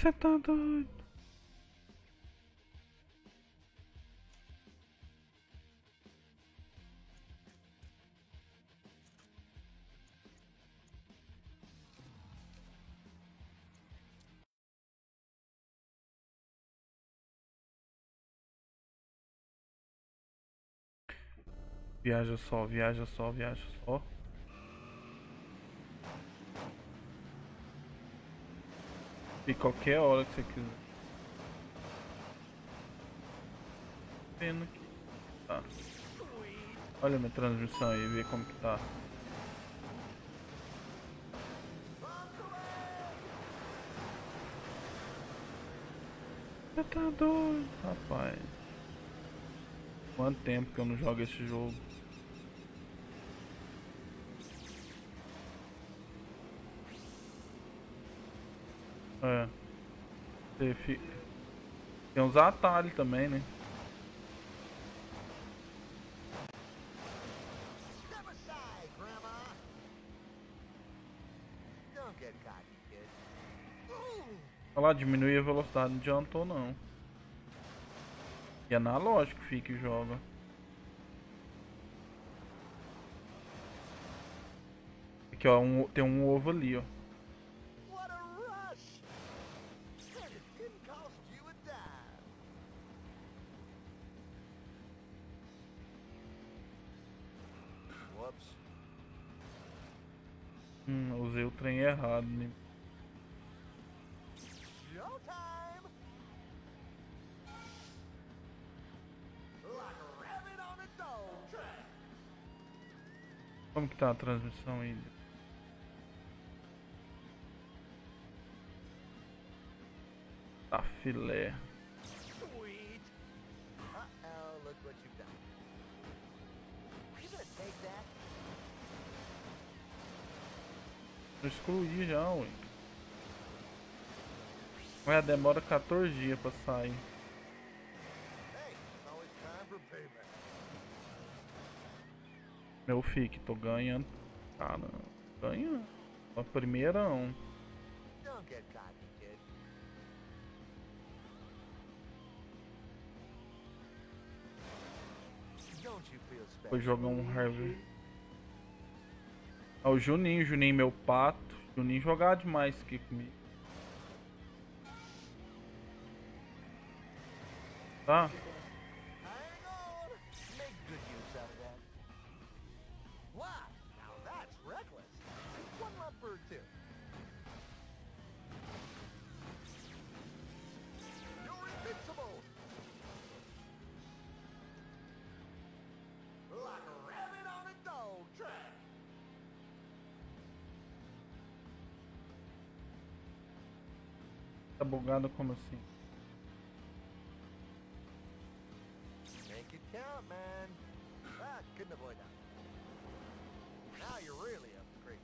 Você tá doido? Viaja só, viaja só, viaja só. E qualquer hora que você quiser. Pena que tá. Olha minha transmissão aí, vê como que tá. Você tá doido, rapaz. Quanto tempo que eu não jogo esse jogo? É. Fica... Tem uns atalhos também, né? Olha lá, diminuir a velocidade, não adiantou não. E é analógico fica e joga. Aqui ó, um- tem um ovo ali, ó. Dog track. Como que tá a transmissão aí? Tá filé. Uh-oh, look what you've done. You take that? Eu excluí já, ué. Ué, demora 14 dias pra sair. Meu fique, tô ganhando. Cara, ganhando. A primeira special? Foi jogar um Harvey. Ah, o Juninho, Juninho meu pato. Juninho jogar demais aqui comigo. Tá? Tá bugado como assim? Make it count, man. Ah, couldn't avoid that. Now you're really up great.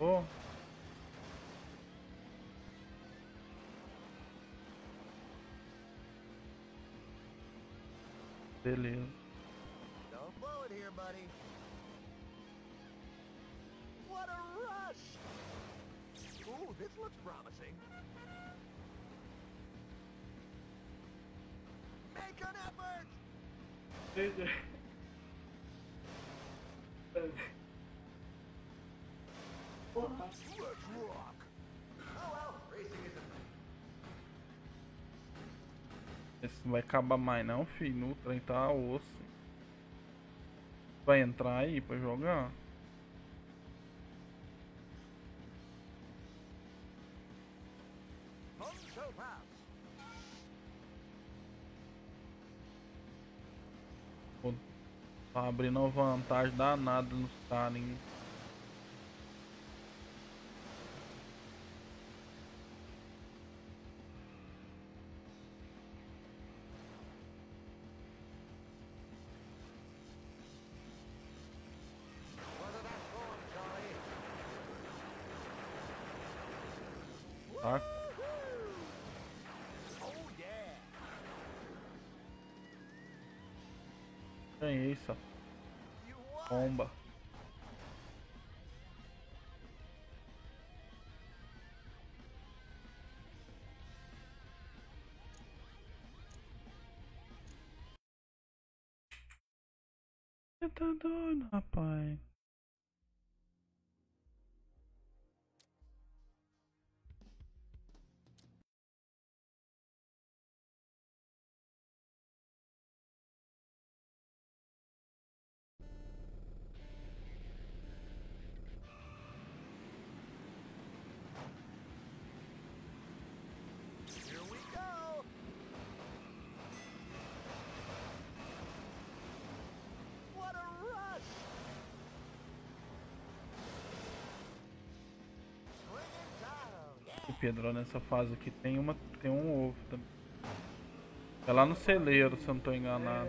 Ô. Beleza. It here, buddy. What a rush! Ooh, this looks promising. Make an effort! Let's rock! Oh well, racing Esse não vai acabar mais não, filho. No trem tá osso. Vai entrar aí pra jogar? Pô, Tá abrindo uma vantagem danada nos caras, hein? Ganhei won. bomba. Você tá doido, rapaz. Pedro, nessa fase aqui tem uma tem um ovo também. É lá no celeiro, se eu não tô enganado.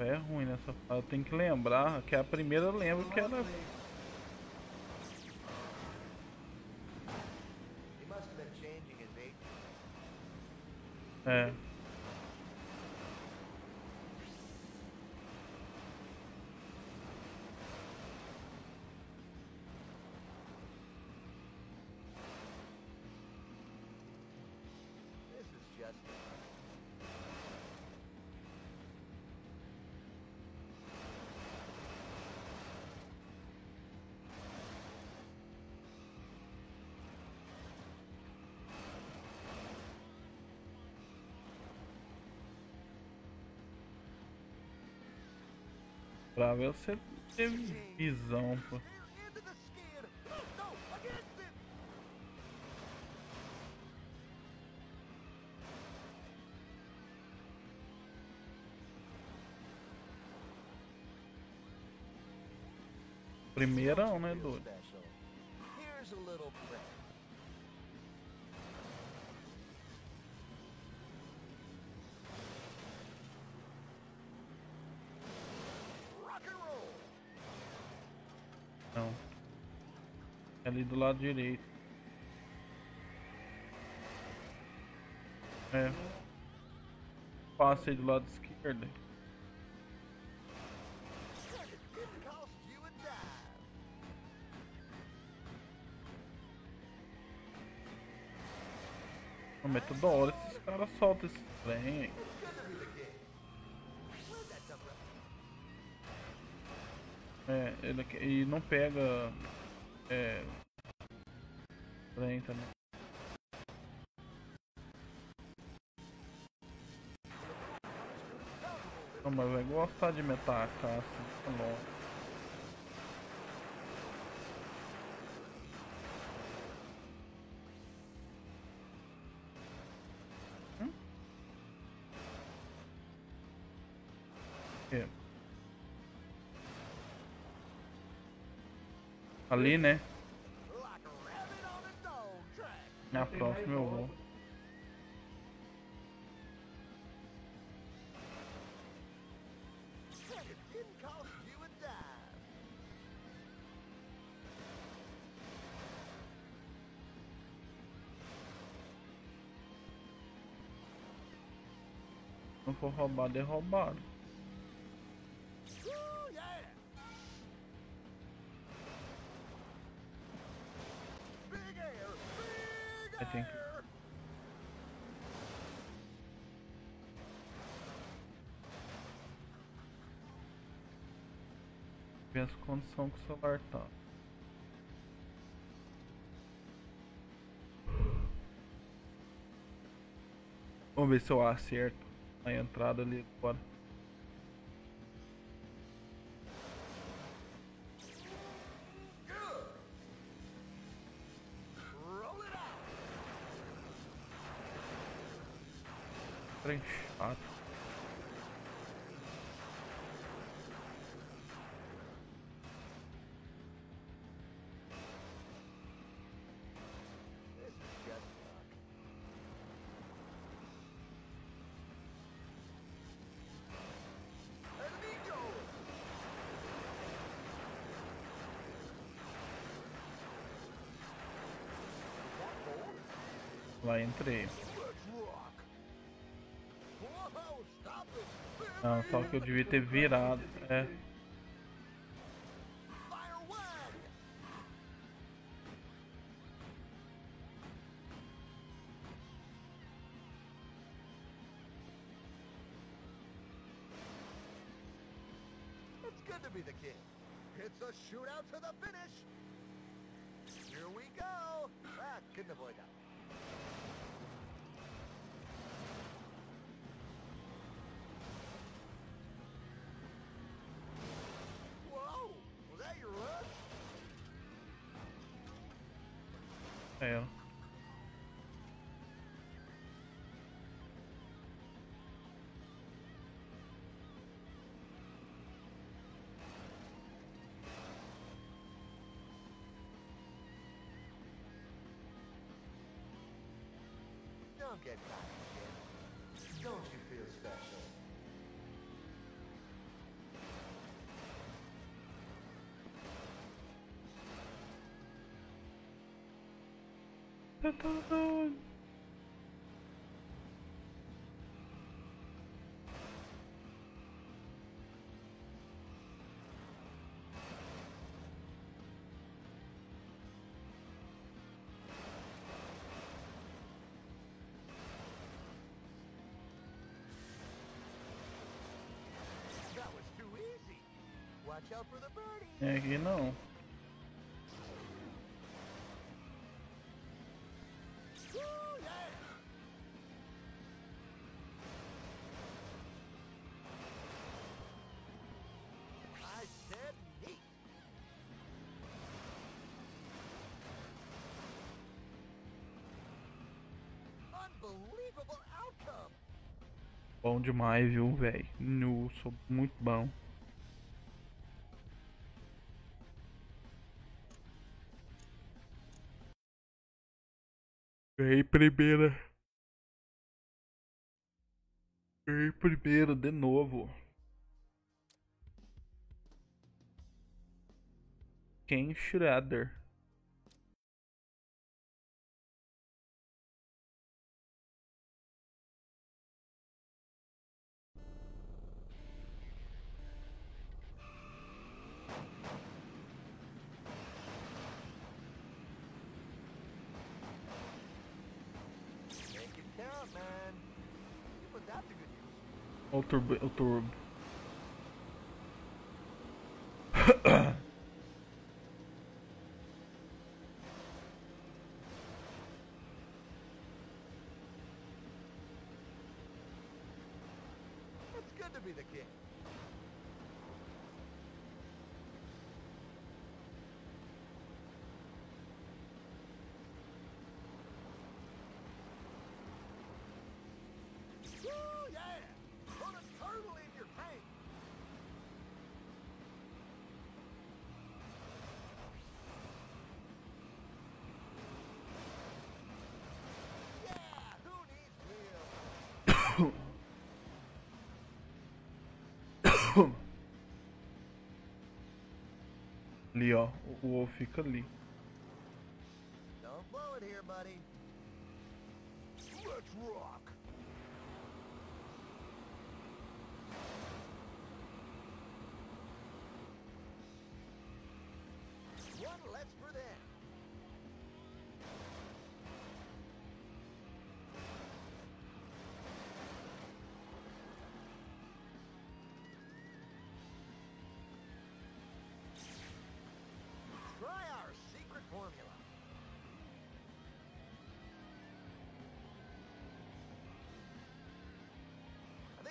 É ruim nessa fase. Tem que lembrar que a primeira eu lembro que era. Changing his eight. É. This is just. Pra você teve visão, pô. Primeirão, né, doido? Ali do lado direito. É. Do lado esquerdo. Não, mas toda hora esses caras soltam esse trem. aí. É, ele e não pega. É. Trem também. Não, mas vai gostar de meter a caça. tá Ali, né? Na próxima eu vou. Não for roubado, é roubado. Ver as condições que o celular tá. Vamos ver se eu acerto a entrada ali agora. Vai, entrei. Não, só que eu devia ter virado. É. É. Don't get kid. Don't you feel special? That was too easy. Watch out for the birdie. É aqui não. Bom demais, viu, velho? Nu, sou muito bom. Ganhei primeira. Ganhei primeira de novo. Ken Schrader. O turbo. Ali, ó. O o O fica ali. Don't blow it here, buddy. Let's rock.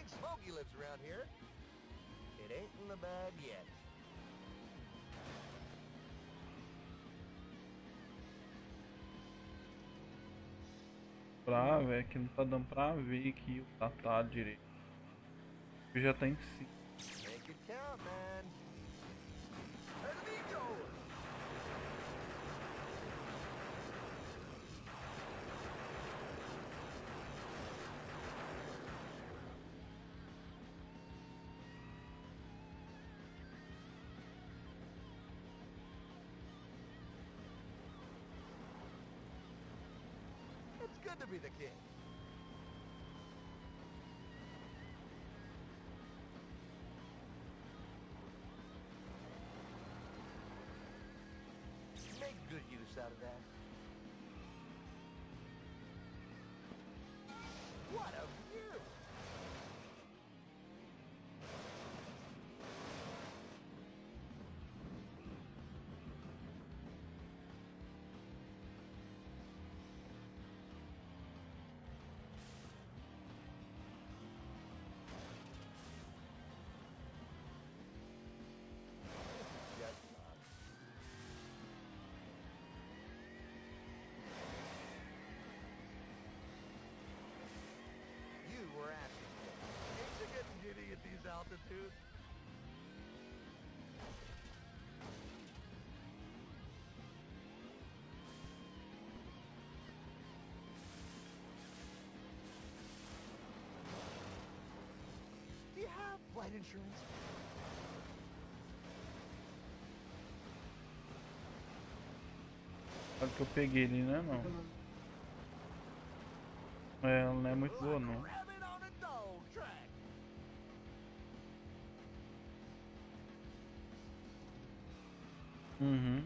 Think Smokey lives around here. It ain't in the bag yet. Pra, velho, que não tá dando pra ver aqui o Tatá direito. Ele já tá em cima. Make to be the king. Make good use out of that. Altitudes? Do you have flight insurance? A que eu peguei ali, né? Não. É, ela não é muito boa, não. Uhum.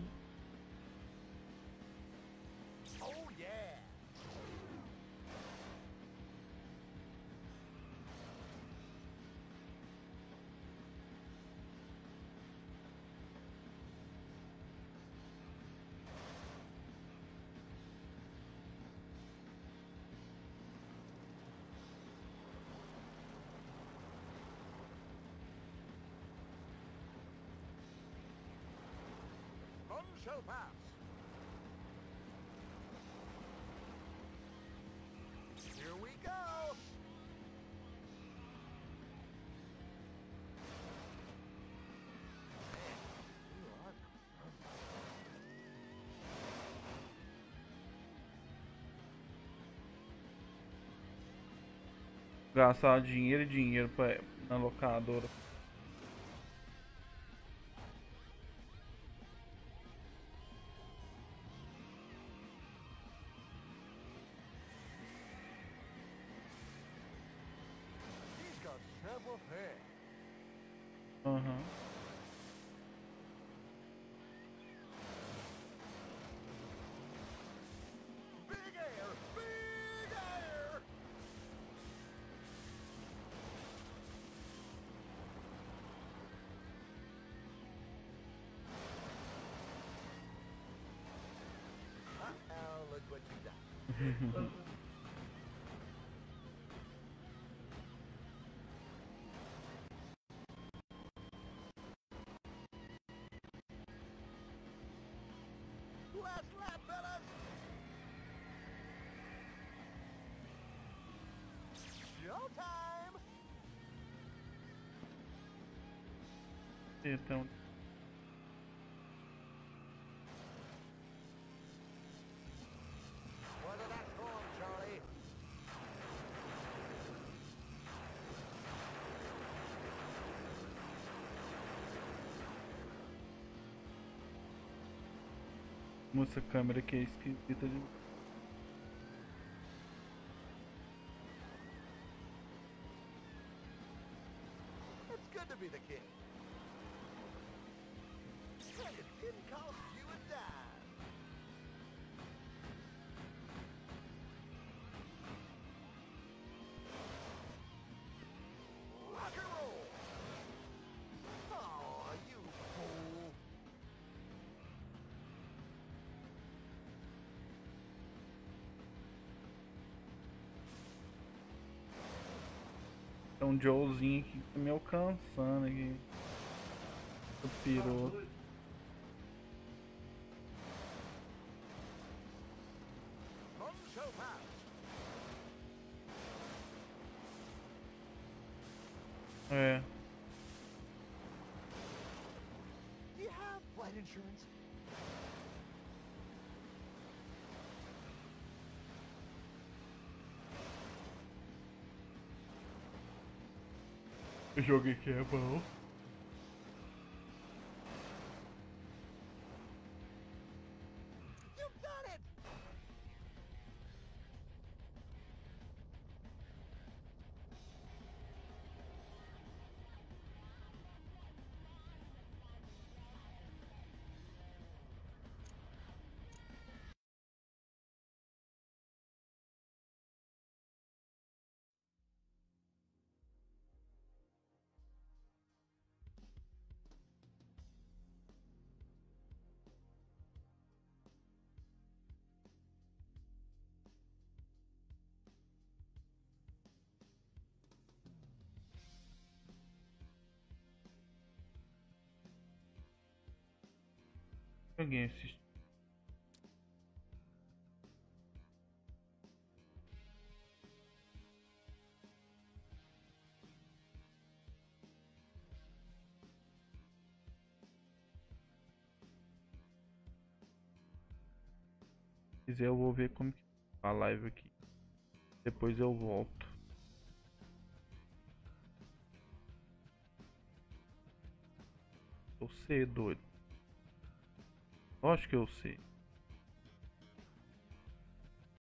Shall pass. Here we go. Gastar dinheiro e dinheiro pra, na locadora. Last lap, fellas. Showtime. Weather essa câmera aqui é esquisita de. Tem um Joezinho aqui que tá me alcançando aqui. O piroto. O jogo é bom. Ninguém assistiu. Se quiser eu vou ver como que tá a live aqui. Depois eu volto. Eu sei, doido. Lógico que eu sei.